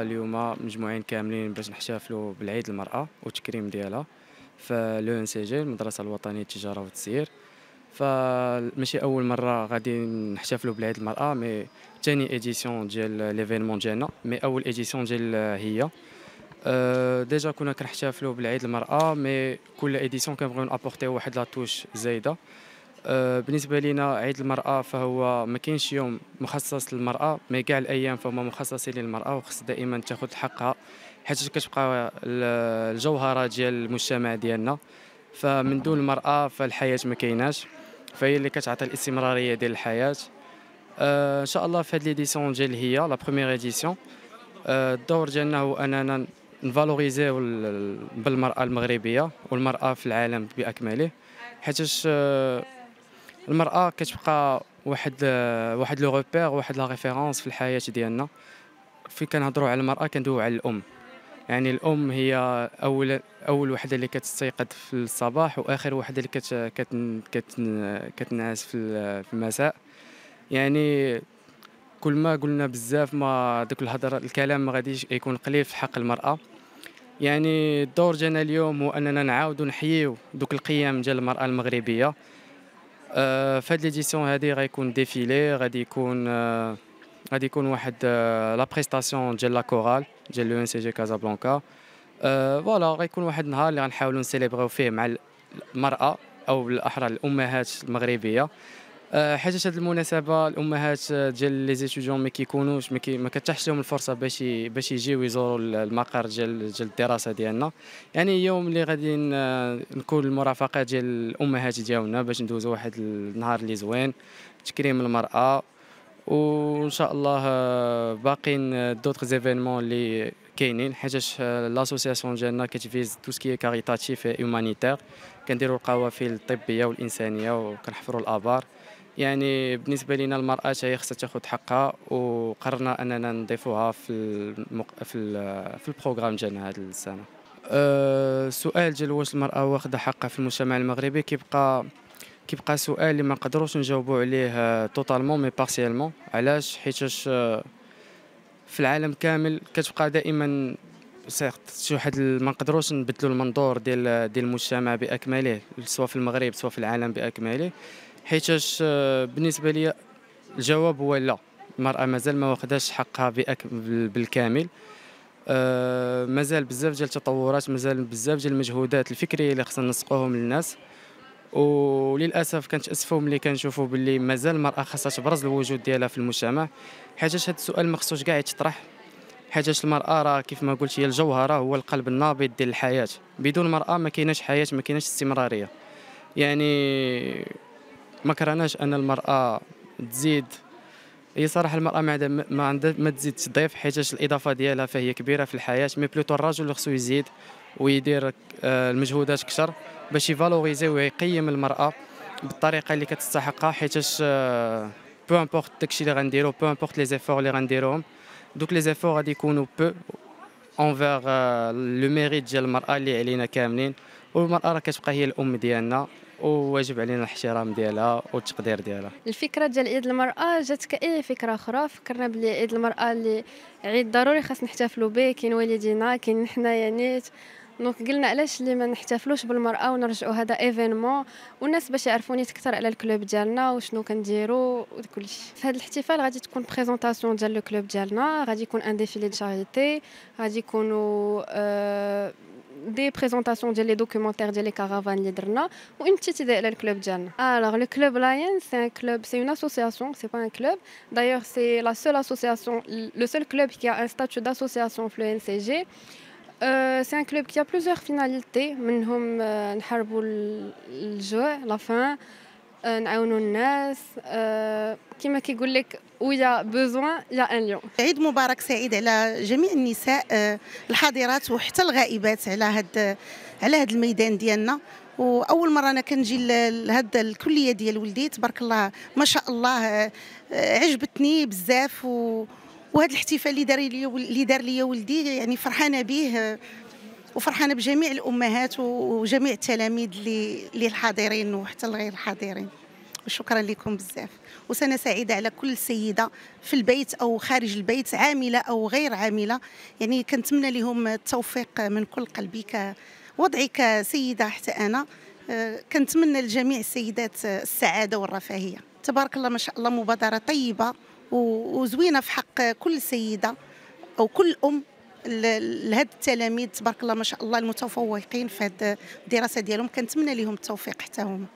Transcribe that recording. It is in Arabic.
اليوم مجموعين كاملين باش نحتفلوا بالعيد المرأة والتكريم ديالها. في l'ENCG المدرسة الوطنية للتجارة والتسيير. فماشي أول مرة غادي نحتفلوا بالعيد المرأة mais ثاني édition ديال l'événement ديالنا mais أول édition ديال هي. أه déjà كنا كنحتفلوا بالعيد المرأة mais كل édition كنبغيو نأبورتيو واحد la touche زايدة. أه بالنسبة لنا عيد المرأة فهو ما كاينش يوم مخصص للمرأة mais كاع الأيام فهما مخصصين للمرأة وخص دائما تاخذ حقها حيت كتبقى الجوهرة ديال المجتمع ديالنا. فمن دون المرأة فالحياة ما كايناش فهي اللي كتعطي الاستمرارية ديال الحياة. أه إن شاء الله في هاد l'édition ديال هي la première édition أه الدور ديالنا هو أننا نفالوريزيو بالمرأة المغربية والمرأة في العالم بأكمله حيتاش أه المرأة كتبقى واحد واحد le repère واحد la référence في الحياة ديالنا. في كنهضروا على المرأة كندويو على الأم. يعني الأم هي أول أول وحدة اللي كتستيقظ في الصباح وآخر وحدة اللي كت كت كت كتنعس في المساء. يعني كل ما قلنا بزاف ما داك الهضرة الكلام ما غاديش يكون قليل في حق المرأة. يعني الدور ديالنا اليوم هو أننا نعاودوا نحييو دوك القيم ديال المرأة المغربية. آه، في هاد l'édition هادي غيكون défilé غادي يكون آه، غادي يكون واحد la آه، prestation ديال la chorale ديال l'ENCG Casablanca voilà غيكون واحد النهار اللي غنحاولوا نسيليبريو فيه مع المرأة أو بالاحرى الأمهات المغربية. حاجة هذه المناسبة الأمهات ديال les étudiants ما كيكونوش ما كتتاحش لهم الفرصة باش باش يجيو يزوروا المقر ديال ديال الدراسة ديالنا. يعني يوم اللي غادي نكون المرافقة ديال الأمهات ديالنا باش ندوزو واحد النهار اللي زوين تكريم المرأة. وإن شاء الله آه، باقيين d'autres événements اللي كاينين حيتاش l'association ديالنا كتفيز tout ce qui caritatif humanitaire كنديروا القوافل الطبية والإنسانية وكنحفروا الآبار. يعني بالنسبة لنا المرأة هي خصها تاخذ حقها وقررنا أننا نضيفوها في المق... في ال... في ال programme ديالنا هذه السنة. أه السؤال ديال واش المرأة واخدة حقها في المجتمع المغربي؟ كيبقى كيبقى سؤال اللي ما نقدروش نجاوبوا عليه totalement mais partiellement علاش؟ حيتاش آه، في العالم كامل كتبقى دائما سيغت شي واحد ما نقدروش نبدلوا المنظور ديال ديال المجتمع بأكمله سواء في المغرب سواء في العالم بأكمله. حيتاش آه، بالنسبة لي الجواب هو لا. المرأة مازال ما واخداش حقها بالكامل. أه مازال بزاف ديال التطورات مازال بزاف ديال المجهودات الفكريه اللي خصنا نسقوهم للناس. وللأسف كنتاسفوا ملي كنشوفوا باللي مازال المرأة خاصها تبرز الوجود ديالها في المجتمع. حيتاش هذا السؤال ما خصوش كاع يتطرح. حيتاش المرأة راه كيف ما قلت هي الجوهرة هو القلب النابض ديال الحياة. بدون مرأة ما كايناش حياة ما كايناش استمرارية. يعني ما كرهناش أن المرأة تزيد هي صراحة المرأة ما عندها ما عندها ما تزيد تضيف حيت الإضافة ديالها فهي كبيرة في الحياة mais plutôt الرجل اللي خصو يزيد ويدير آه، المجهودات كثر باش ي valoriser ويقيم المرأة بالطريقة اللي كتستحقها حيتاش peu importe داكشي اللي غنديرو peu importe les efforts اللي غنديروهم. donc les efforts غادي يكونوا pour envers le mérite ديال المرأة اللي علينا كاملين. والمرأة راه كتبقى هي الأم ديالنا وواجب علينا الاحترام ديالها والتقدير ديالها. الفكرة ديال عيد المرأة جات كاي فكرة أخرى؟ فكرنا بلي عيد المرأة اللي عيد ضروري خاص نحتفلوا به كاين والدينا كاين حنايا نيت donc قلنا علاش اللي ما نحتفلوش بالمرأة ونرجعوا هذا événement والناس باش يعرفوني أكثر على ال club ديالنا وشنو كنديروا وكلشي في هذا الاحتفال غادي تكون présentation ديال ال club ديالنا غادي يكون un défilé de charité غادي يكونوا آه des présentations des documentaires des caravanes اللي درنا وان تيتي على الكلوب ديالنا alors le club Lion c'est un club c'est une association c'est pas un club d'ailleurs c'est la seule association le seul club qui a un statut d'association في le NCG euh, c'est un club qui a plusieurs finalités منهم نحاربوا الجوع la faim نعاونوا الناس كما كيقول لك ويا بوزوان يا ان ليون عيد مبارك سعيد على جميع النساء الحاضرات وحتى الغائبات على هذا على هذا الميدان ديالنا. وأول مرة أنا كنجي لهاد الكلية ديال ولدي تبارك الله ما شاء الله عجبتني بزاف. و وهذا الاحتفال اللي دار لي اللي دار لي ولدي يعني فرحانة به وفرحانة بجميع الأمهات وجميع التلاميذ اللي اللي الحاضرين وحتى الغير الحاضرين. وشكرا لكم بزاف. وسنة سعيدة على كل سيدة في البيت أو خارج البيت عاملة أو غير عاملة. يعني كنتمنى لهم التوفيق من كل قلبي كوضعي كسيده حتى أنا. آه، كنتمنى لجميع السيدات السعادة والرفاهية. تبارك الله ما شاء الله مبادرة طيبة وزوينة في حق كل سيدة أو كل أم لهاد التلاميذ تبارك الله ما شاء الله المتفوقين في هذه الدراسة ديالهم. كنتمنى لهم التوفيق حتى هما.